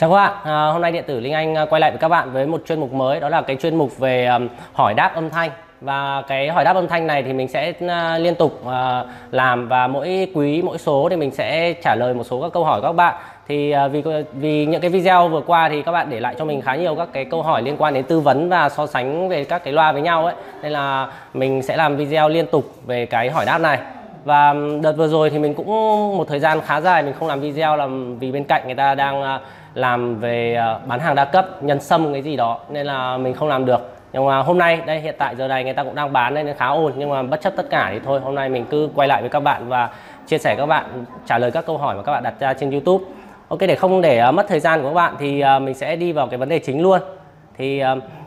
Chào các bạn, à, hôm nay điện tử Linh Anh à, quay lại với các bạn với một chuyên mục mới đó là cái chuyên mục về um, hỏi đáp âm thanh. Và cái hỏi đáp âm thanh này thì mình sẽ uh, liên tục uh, làm và mỗi quý mỗi số thì mình sẽ trả lời một số các câu hỏi của các bạn. Thì uh, vì vì những cái video vừa qua thì các bạn để lại cho mình khá nhiều các cái câu hỏi liên quan đến tư vấn và so sánh về các cái loa với nhau ấy. Nên là mình sẽ làm video liên tục về cái hỏi đáp này. Và đợt vừa rồi thì mình cũng một thời gian khá dài mình không làm video là vì bên cạnh người ta đang làm về ờ, bán hàng đa cấp nhân sâm cái gì đó nên là mình không làm được. Nhưng mà hôm nay đây hiện tại giờ này người ta cũng đang bán nên khá ổn nhưng mà bất chấp tất cả thì thôi hôm nay mình cứ quay lại với các bạn và chia sẻ các bạn trả lời các câu hỏi mà các bạn đặt ra trên YouTube. Ok để không để ờ, mất thời gian của các bạn thì ờ, mình sẽ đi vào cái vấn đề chính luôn. Thì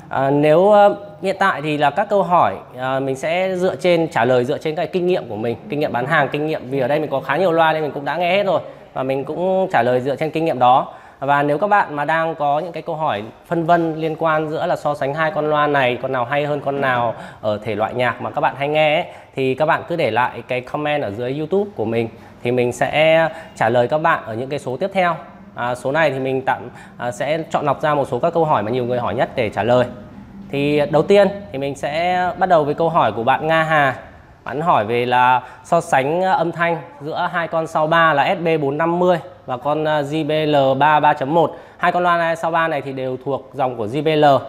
à, nếu hiện tại thì là các câu hỏi à, mình sẽ dựa trên trả lời dựa trên cái kinh nghiệm của mình kinh nghiệm bán hàng kinh nghiệm vì ở đây mình có khá nhiều loa nên mình cũng đã nghe hết rồi và mình cũng trả lời dựa trên kinh nghiệm đó và nếu các bạn mà đang có những cái câu hỏi phân vân liên quan giữa là so sánh hai con loa này con nào hay hơn con nào ở thể loại nhạc mà các bạn hay nghe ấy, thì các bạn cứ để lại cái comment ở dưới YouTube của mình. Thì mình sẽ trả lời các bạn ở những cái số tiếp theo. À, số này thì mình tạm à, sẽ chọn lọc ra một số các câu hỏi mà nhiều người hỏi nhất để trả lời. Thì đầu tiên thì mình sẽ bắt đầu với câu hỏi của bạn Nga Hà. Bạn hỏi về là so sánh âm thanh giữa hai con sau ba là SB450 và con JBL 3 3.1 hai con loa này sau 3 này thì đều thuộc dòng của JBL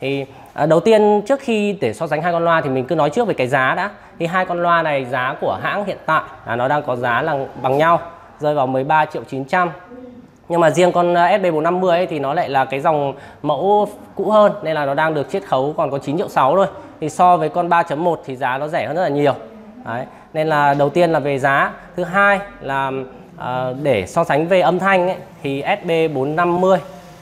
thì à, đầu tiên trước khi để so sánh hai con loa thì mình cứ nói trước về cái giá đã. Thì hai con loa này giá của hãng hiện tại là nó đang có giá là bằng nhau rơi vào 13 triệu 900 nhưng mà riêng con à, SB450 ấy thì nó lại là cái dòng mẫu cũ hơn nên là nó đang được chiết khấu còn có 9 triệu 6 thôi. Thì so với con 3.1 thì giá nó rẻ hơn rất là nhiều. Đấy. nên là đầu tiên là về giá. Thứ hai là à, để so sánh về âm thanh ấy, thì SB450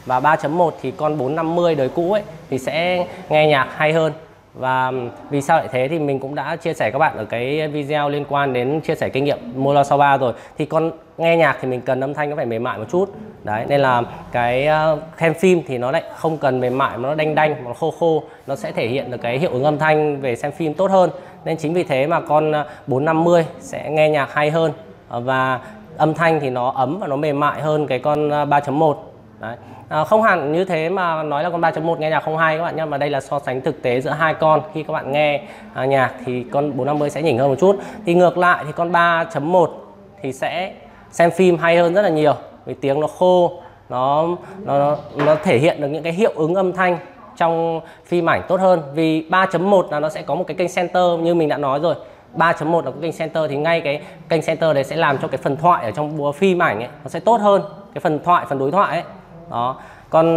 và 3.1 thì con 450 đời cũ ấy thì sẽ nghe nhạc hay hơn. Và vì sao lại thế thì mình cũng đã chia sẻ các bạn ở cái video liên quan đến chia sẻ kinh nghiệm mua loa sau ba rồi. Thì con nghe nhạc thì mình cần âm thanh nó phải mềm mại một chút. Đấy nên là cái khen xem phim thì nó lại không cần mềm mại mà nó đanh đanh nó khô khô nó sẽ thể hiện được cái hiệu ứng âm thanh về xem phim tốt hơn. Nên chính vì thế mà con ờ, 450 sẽ nghe nhạc hay hơn. Và âm thanh thì nó ấm và nó mềm mại hơn cái con à, 3.1 Đấy. À, không hẳn như thế mà nói là con 3.1 nghe nhạc không hay các bạn nhé mà đây là so sánh thực tế giữa hai con. Khi các bạn nghe à, nhạc thì con 450 sẽ nhỉnh hơn một chút. Thì ngược lại thì con 3.1 thì sẽ xem phim hay hơn rất là nhiều vì tiếng nó khô nó nó nó, thể hiện được những cái hiệu ứng âm thanh trong phim ảnh tốt hơn. Vì 3.1 là nó sẽ có một cái kênh center như mình đã nói rồi. 3.1 là cái kênh center thì ngay cái kênh center đấy sẽ làm cho cái phần thoại ở trong phim ảnh ấy, nó sẽ tốt hơn, cái phần thoại, phần đối thoại ấy. Đó. Còn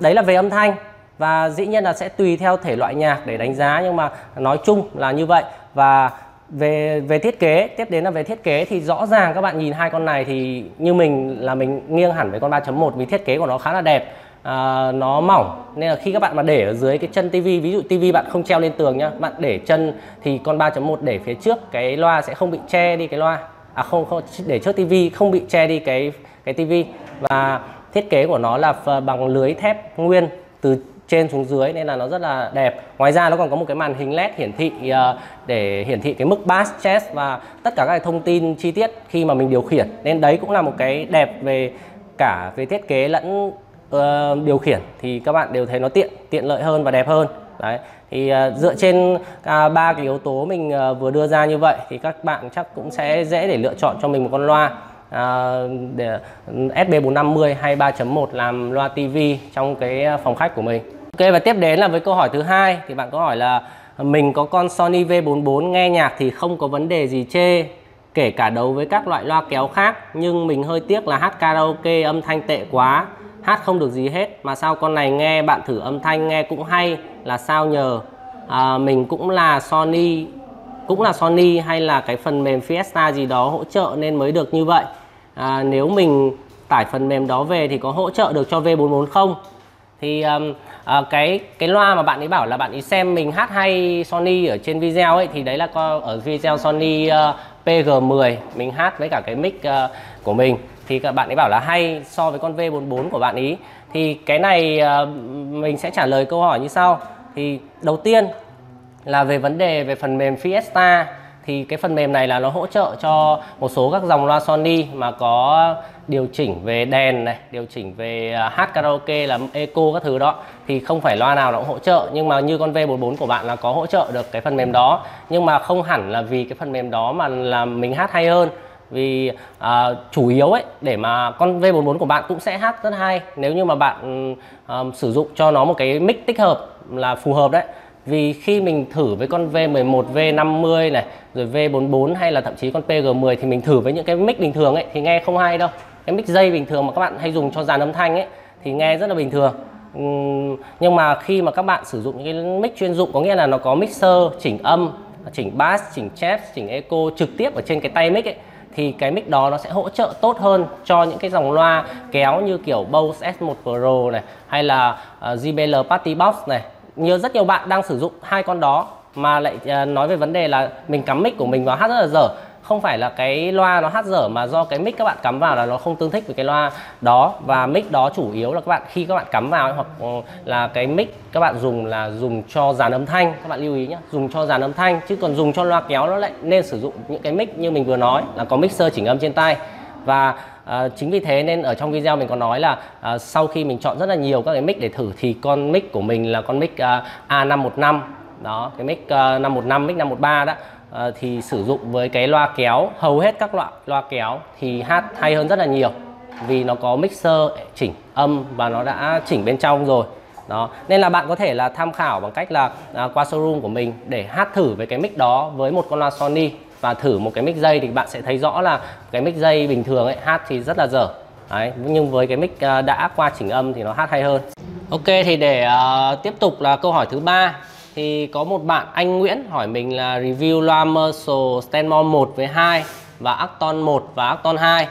đấy là về âm thanh và dĩ nhiên là sẽ tùy theo thể loại nhạc để đánh giá, nhưng mà nói chung là như vậy. Và về về thiết kế, tiếp đến là về thiết kế thì rõ ràng các bạn nhìn hai con này thì như mình là mình nghiêng hẳn với con 3.1 vì thiết kế của nó khá là đẹp à, nó mỏng. Nên là khi các bạn mà để ở dưới cái chân tivi ví dụ tivi bạn không treo lên tường nhá bạn để chân thì con 3.1 để phía trước cái loa sẽ không bị che đi cái loa. À không không để trước tivi không bị che đi cái cái tivi. Và thiết kế của nó là bằng lưới thép nguyên từ trên xuống dưới nên là nó rất là đẹp. Ngoài ra nó còn có một cái màn hình led hiển thị à, để hiển thị cái mức bass chest và tất cả các thông tin chi tiết khi mà mình điều khiển. Nên đấy cũng là một cái đẹp về cả về thiết kế lẫn uh, điều khiển thì các bạn đều thấy nó tiện tiện lợi hơn và đẹp hơn đấy thì uh, dựa trên à, ba uh, cái yếu tố mình uh, vừa đưa ra như vậy thì các bạn chắc cũng sẽ dễ để lựa chọn cho mình một con loa À, để SB450 hay 3.1 làm loa TV trong cái phòng khách của mình. Ok và tiếp đến là với câu hỏi thứ hai thì bạn có hỏi là mình có con Sony V44 nghe nhạc thì không có vấn đề gì chê kể cả đấu với các loại loa kéo khác nhưng mình hơi tiếc là hát karaoke âm thanh tệ quá hát không được gì hết. Mà sao con này nghe bạn thử âm thanh nghe cũng hay là sao nhờ? À, mình cũng là Sony cũng là Sony hay là cái phần mềm Fiesta gì đó hỗ trợ nên mới được như vậy? À, nếu mình tải phần mềm đó về thì có hỗ trợ được cho V440 không? Thì um, à, cái cái loa mà bạn ấy bảo là bạn ấy xem mình hát hay Sony ở trên video ấy thì đấy là ở video Sony ờ, uh, PG10 mình hát với cả cái mic uh, của mình thì các bạn ấy bảo là hay, so với con V44 của bạn ý. Thì cái này ờ, mình sẽ trả lời câu hỏi như sau. Thì đầu tiên là về vấn đề, về phần mềm Fiesta. Thì cái phần mềm này là nó hỗ trợ cho một số các dòng loa Sony mà có điều chỉnh về đèn này, điều chỉnh về ờ, hát karaoke là eco các thứ đó. Thì không phải loa nào nó cũng hỗ trợ, nhưng mà như con V44 của bạn là có hỗ trợ được cái phần mềm đó. Nhưng mà không hẳn là vì cái phần mềm đó mà là mình hát hay hơn vì à, chủ yếu ấy để mà con V44 của bạn cũng sẽ hát rất hay. Nếu như mà bạn um, sử dụng cho nó một cái mic tích hợp là phù hợp đấy. Vì khi mình thử với con V11, V50 này rồi V44 hay là thậm chí con PG10 thì mình thử với những cái mic bình thường ấy thì nghe không hay đâu. Cái mic dây bình thường mà các bạn hay dùng cho dàn âm thanh ấy thì nghe rất là bình thường. Ừ, nhưng mà khi mà các bạn sử dụng những cái mic chuyên dụng có nghĩa là nó có mixer chỉnh âm chỉnh bass chỉnh chest chỉnh echo trực tiếp ở trên cái tay mic ấy thì cái mic đó nó sẽ hỗ trợ tốt hơn cho những cái dòng loa kéo như kiểu Bose S1 Pro này hay là ờ, uh, JBL Party Box này. Nhiều rất nhiều bạn đang sử dụng hai con đó mà lại uh, nói về vấn đề là mình cắm mic của mình vào hát rất là dở không phải là cái loa nó hát dở mà do cái mic các bạn cắm vào là nó không tương thích với cái loa đó. Và mic đó chủ yếu là các bạn khi các bạn cắm vào hoặc ừ, là cái mic các bạn dùng là dùng cho dàn âm thanh. Các bạn lưu ý nhé dùng cho dàn âm thanh chứ còn dùng cho loa kéo nó lại nên sử dụng những cái mic như mình vừa nói là có mixer chỉnh âm trên tay và À, chính vì thế nên ở trong video mình có nói là à, sau khi mình chọn rất là nhiều các cái mic để thử thì con mic của mình là con mic à, A515 đó cái mic à, 515 mic 513 đó à, thì sử dụng với cái loa kéo hầu hết các loại loa kéo thì hát hay hơn rất là nhiều vì nó có mixer chỉnh âm và nó đã chỉnh bên trong rồi. Đó nên là bạn có thể là tham khảo bằng cách là à, qua showroom của mình để hát thử với cái mic đó với một con loa Sony và thử một cái mic dây thì bạn sẽ thấy rõ là cái mic dây bình thường ấy hát thì rất là dở. Đấy, nhưng với cái mic à, đã qua chỉnh âm thì nó hát hay hơn. Ok thì để uh, tiếp tục là câu hỏi thứ ba thì có một bạn, anh Nguyễn, hỏi mình là review loa Marshall Stanmore 1 với 2 và Acton 1 và Acton 2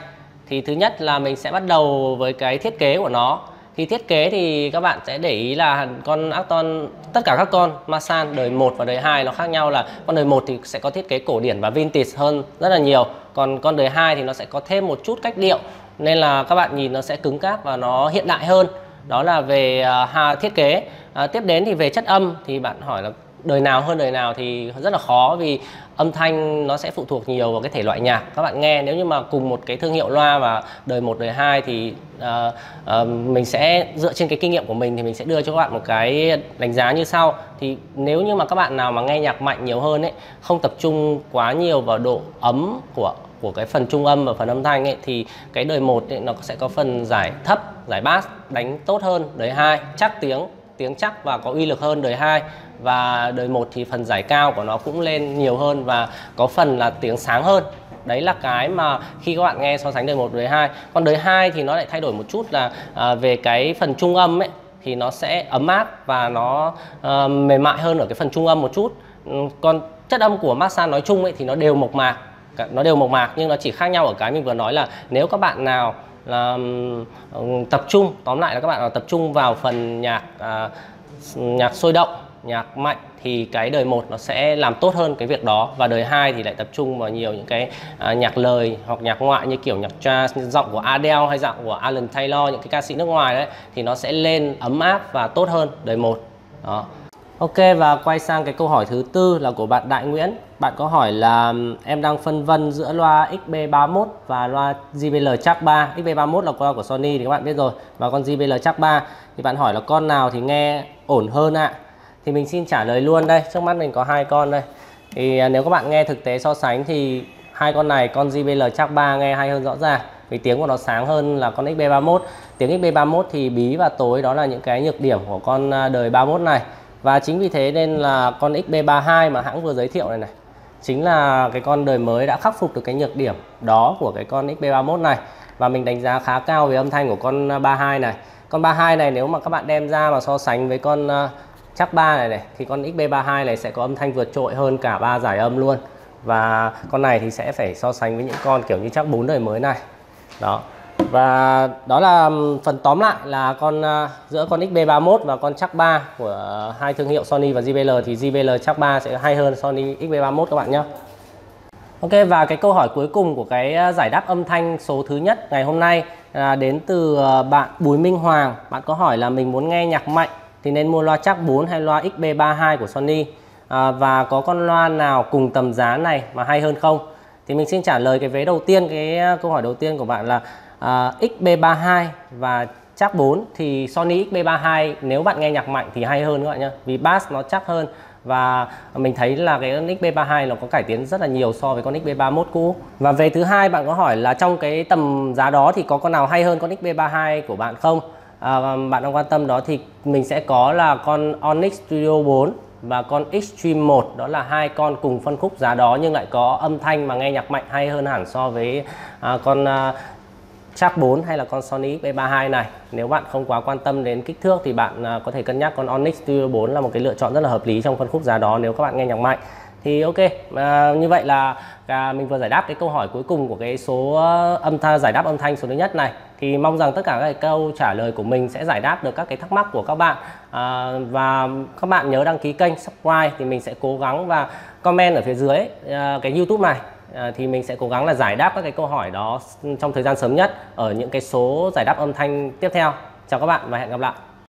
thì thứ nhất là mình sẽ bắt đầu với cái thiết kế của nó. Thì thiết kế thì các bạn sẽ để ý là con Acton, tất cả các con Masan đời 1 và đời 2 nó khác nhau là con đời 1 thì sẽ có thiết kế cổ điển và vintage hơn rất là nhiều. Còn con đời 2 thì nó sẽ có thêm một chút cách điệu. Nên là các bạn nhìn nó sẽ cứng cáp và nó hiện đại hơn đó là về uh, thiết kế. Uh, tiếp đến thì về chất âm thì bạn hỏi là đời nào hơn đời nào thì rất là khó vì âm thanh nó sẽ phụ thuộc nhiều vào cái thể loại nhạc. Các bạn nghe nếu như mà cùng một cái thương hiệu loa và đời một đời hai thì uh, uh, mình sẽ dựa trên cái kinh nghiệm của mình thì mình sẽ đưa cho các bạn một cái đánh giá như sau. Thì nếu như mà các bạn nào mà nghe nhạc mạnh nhiều hơn ấy không tập trung quá nhiều vào độ ấm của của cái phần trung âm và phần âm thanh ấy thì cái đời một ấy, nó sẽ có phần giải thấp giải bass đánh tốt hơn đời hai chắc tiếng tiếng chắc và có uy lực hơn đời hai. Và đời một thì phần giải cao của nó cũng lên nhiều hơn và có phần là tiếng sáng hơn. Đấy là cái mà khi các bạn nghe so sánh đời 1 đời 2 còn đời 2 thì nó lại thay đổi một chút là à, về cái phần trung âm ấy thì nó sẽ ấm áp và nó à, mềm mại hơn ở cái phần trung âm một chút. Ừ, còn chất âm của massage nói chung ấy thì nó đều mộc mạc nó đều mộc mạc nhưng nó chỉ khác nhau ở cái mình vừa nói là nếu các bạn nào là tập trung tóm lại là các bạn tập trung vào phần nhạc à, nhạc sôi động nhạc mạnh thì cái đời một nó sẽ làm tốt hơn cái việc đó. Và đời hai thì lại tập trung vào nhiều những cái à, nhạc lời hoặc nhạc ngoại như kiểu nhạc jazz giọng của Adele hay giọng của Alan Taylor những cái ca sĩ nước ngoài đấy thì nó sẽ lên ấm áp và tốt hơn đời một. Đó. Ok, và quay sang cái câu hỏi thứ tư là của bạn Đại Nguyễn. Bạn có hỏi là em đang phân vân giữa loa XB31 và loa JBL Chắc 3. XB31 là loa của Sony thì các bạn biết rồi, và con JBL Chắc 3 thì bạn hỏi là con nào thì nghe ổn hơn ạ? À? Thì mình xin trả lời luôn đây. Trước mắt mình có hai con đây. Thì à, nếu các bạn nghe thực tế so sánh thì hai con này, con JBL Chắc 3 nghe hay hơn rõ ràng, vì tiếng của nó sáng hơn là con XB31. Tiếng XB31 thì bí và tối đó là những cái nhược điểm của con à, đời 31 này và chính vì thế nên là con XB32 mà hãng vừa giới thiệu này này, chính là cái con đời mới đã khắc phục được cái nhược điểm đó của cái con XB31 này. Và mình đánh giá khá cao về âm thanh của con 32 này. Con 32 này nếu mà các bạn đem ra mà so sánh với con ờ, chắc 3 này này, thì con XB32 này sẽ có âm thanh vượt trội hơn cả ba giải âm luôn. Và con này thì sẽ phải so sánh với những con kiểu như chắc 4 đời mới này. Đó và đó là phần tóm lại là con à, giữa con XB31 và con chắc 3 của hai thương hiệu Sony và JBL thì JBL chắc 3 sẽ hay hơn Sony XB31 các bạn nhé. Ok và cái câu hỏi cuối cùng của cái à, giải đáp âm thanh số thứ nhất ngày hôm nay là đến từ à, bạn Bùi Minh Hoàng. Bạn có hỏi là mình muốn nghe nhạc mạnh thì nên mua loa chắc 4 hay loa XB32 của Sony. à, và có con loa nào cùng tầm giá này mà hay hơn không thì mình xin trả lời cái vế đầu tiên cái câu hỏi đầu tiên của bạn là À, uh, XB32 và chắc 4 thì Sony XB32 nếu bạn nghe nhạc mạnh thì hay hơn các bạn nhé vì bass nó chắc hơn. Và mình thấy là cái XB32 nó có cải tiến rất là nhiều so với con XB31 cũ. Và về thứ hai bạn có hỏi là trong cái tầm giá đó thì có con nào hay hơn con XB32 của bạn không? À, bạn đang quan tâm đó thì mình sẽ có là con Onyx Studio 4 và con Extreme 1 đó là hai con cùng phân khúc giá đó nhưng lại có âm thanh mà nghe nhạc mạnh hay hơn hẳn so với à, con à, Shark 4 hay là con Sony B32 này. Nếu bạn không quá quan tâm đến kích thước thì bạn à, có thể cân nhắc con Onyx Studio 4 là một cái lựa chọn rất là hợp lý trong phân khúc giá đó nếu các bạn nghe nhạc mạnh. Thì ok à, như vậy là à, mình vừa giải đáp cái câu hỏi cuối cùng của cái số à, âm thanh giải đáp âm thanh số thứ nhất này. Thì mong rằng tất cả các câu trả lời của mình sẽ giải đáp được các cái thắc mắc của các bạn. À, và các bạn nhớ đăng ký kênh subscribe thì mình sẽ cố gắng và comment ở phía dưới à, cái YouTube này. Ờ, thì mình sẽ cố gắng là giải đáp các cái câu hỏi đó trong thời gian sớm nhất ở những cái số giải đáp âm thanh tiếp theo. Chào các bạn và hẹn gặp lại.